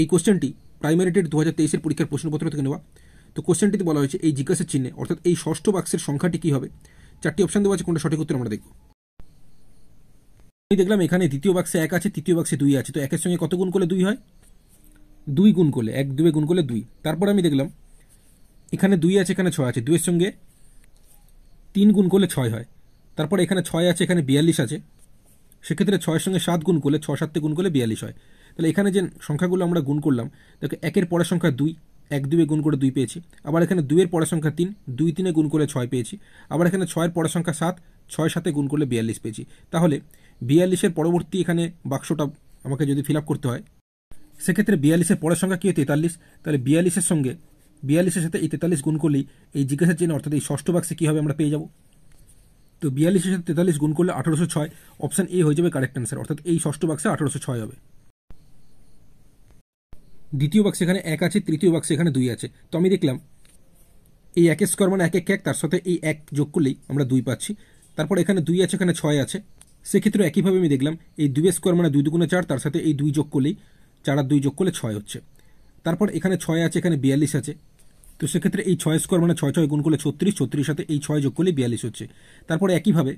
এই কোশ্চেনটি primary TET দু হাজার তেইশের পরীক্ষার প্রশ্নপত্র থেকে নেওয়া। তো কোশ্চেনটিতে বলা হয়েছে, এই জিজ্ঞাসার চিহ্নে, অর্থাৎ এই ষষ্ঠ বাক্সের সংখ্যাটি কী হবে? চারটি অপশান দেওয়া আছে, কোনটা সঠিক উত্তর আমরা দেখব। আমি দেখলাম এখানে দ্বিতীয় বাক্সে এক আছে, তৃতীয় বাক্সে দুই আছে, তো একের সঙ্গে কত গুণ করলে দুই হয়? দুই গুণ করলে, এক দুয়ে গুণ করলে দুই। তারপর আমি দেখলাম, এখানে দুই আছে, এখানে ছয় আছে দুয়ের সঙ্গে তিন গুণ করলে ছয় হয়। তারপর এখানে ছয় আছে, এখানে বিয়াল্লিশ আছে। সেক্ষেত্রে ছয়ের সঙ্গে সাত গুণ করলে ছ সাততে গুণ করলে বিয়াল্লিশ হয়। তাহলে এখানে যে সংখ্যাগুলো আমরা গুণ করলাম, দেখো একের পরের সংখ্যা দুই, এক দুয়ে গুণ করে দুই পেয়েছি। আবার এখানে দুইয়ের পরের সংখ্যা তিন, দুই তিনে গুণ করে ছয় পেয়েছি। আবার এখানে ছয়ের পরের সংখ্যা সাত, ছয় সাথে গুণ করলে বিয়াল্লিশ পেয়েছি। তাহলে বিয়াল্লিশের পরবর্তী এখানে বাক্সটা আমাকে যদি ফিল করতে হয়, সেক্ষেত্রে বিয়াল্লিশের পরের সংখ্যা কী তেতাল্লিশ। তাহলে বিয়াল্লিশের সঙ্গে, বিয়াল্লিশের সাথে এই তেতাল্লিশ গুণ করলেই এই জিজ্ঞাসার চিহ্ন, অর্থাৎ এই ষষ্ঠ বাক্সে কী হবে আমরা পেয়ে যাব? তো বিয়াল্লিশের সাথে তেতাল্লিশ গুণ করলে আঠারোশো ছয়। অপশান এ হয়ে যাবে কারেক্ট অ্যান্সার, অর্থাৎ এই ষষ্ঠ বাক্সে আঠারোশো ছয় হবে। দ্বিতীয় বাক্সে এখানে এক আছে, তৃতীয় বাক্স এখানে দুই আছে। তো আমি দেখলাম, এই একের স্কোয়ার মানে এক এক এক, তার সাথে এই এক যোগ করলেই আমরা দুই পাচ্ছি। তারপর এখানে দুই আছে, এখানে ছয় আছে। সেক্ষেত্রে একইভাবে আমি দেখলাম, এই দুই স্কোয়ার মানে দুই দুগুণে চার, তার সাথে এই দুই যোগ করলেই চার আর দুই যোগ করলে ছয় হচ্ছে। তারপর এখানে ছয় আছে, এখানে বিয়াল্লিশ আছে। তো সেক্ষেত্রে এই ছয় স্কোয়ার মানে ছয় ছয় গুণ করলে ছত্রিশ ছত্রিশ সাথে এই ছয় যোগ করলে বিয়াল্লিশ হচ্ছে। তারপরে একইভাবে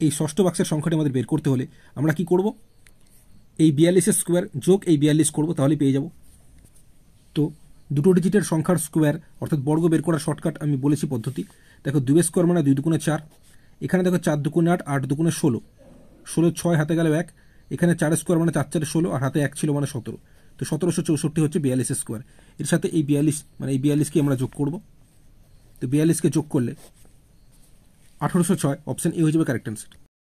এই ষষ্ঠ বাক্সের সংখ্যাটি আমাদের বের করতে হলে আমরা কি করব? এই বিয়াল্লিশের স্কোয়ার যোগ এই বিয়াল্লিশ করব তাহলে পেয়ে যাব। তো দুটো ডিজিটের সংখ্যার স্কোয়ার অর্থাৎ বর্গ বের করার শর্টকাট আমি বলেছি পদ্ধতি। দেখো দুই স্কোয়ার মানে দুই দুগুণে চার। এখানে দেখো চার দুগুণে আট আট দুগুণে ষোলো। ষোলো ছয় হাতে গেল এক। এখানে চার স্কোয়ার মানে চার চারে ষোলো, আর হাতে এক ছিল মানে সতেরো। তো সতেরোশো চৌষট্টি হচ্ছে বিয়াল্লিশ স্কোয়ার এর সাথে এই বিয়াল্লিশ মানে এই বিয়াল্লিশকে আমরা যোগ করব। তো বিয়াল্লিশকে যোগ করলে আঠারোশো ছয় অপশান এ হয়ে যাবে কারেক্ট অ্যান্সার